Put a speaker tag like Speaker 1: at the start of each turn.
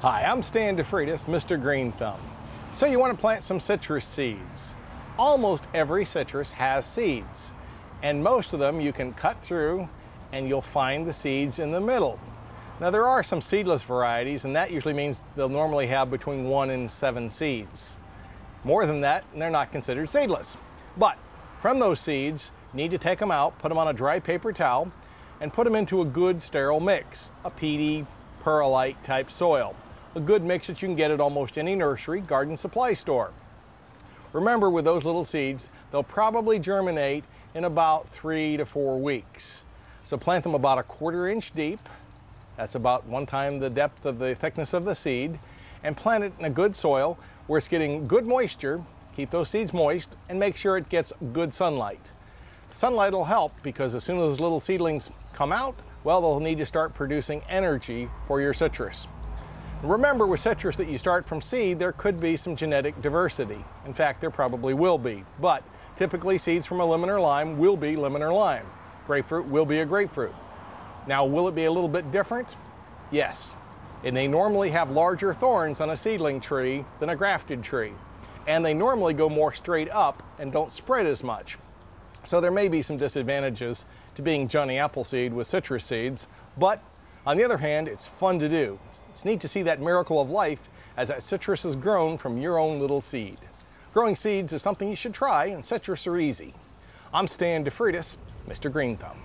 Speaker 1: Hi, I'm Stan DeFreitas, Mr. Green Thumb. So you want to plant some citrus seeds. Almost every citrus has seeds, and most of them you can cut through and you'll find the seeds in the middle. Now there are some seedless varieties, and that usually means they'll normally have between one and seven seeds. More than that, they're not considered seedless. But from those seeds, need to take them out, put them on a dry paper towel, and put them into a good sterile mix, a peaty, perlite type soil a good mix that you can get at almost any nursery, garden supply store. Remember with those little seeds, they'll probably germinate in about three to four weeks. So plant them about a quarter inch deep. That's about one time the depth of the thickness of the seed. And plant it in a good soil where it's getting good moisture. Keep those seeds moist and make sure it gets good sunlight. Sunlight will help because as soon as those little seedlings come out, well, they'll need to start producing energy for your citrus. Remember with citrus that you start from seed, there could be some genetic diversity. In fact, there probably will be, but typically seeds from a lemon or lime will be lemon or lime. Grapefruit will be a grapefruit. Now, will it be a little bit different? Yes. And they normally have larger thorns on a seedling tree than a grafted tree. And they normally go more straight up and don't spread as much. So there may be some disadvantages to being Johnny Appleseed with citrus seeds, but on the other hand, it's fun to do. It's neat to see that miracle of life as that citrus has grown from your own little seed. Growing seeds is something you should try, and citrus are easy. I'm Stan DeFreitas, Mr. Green Thumb.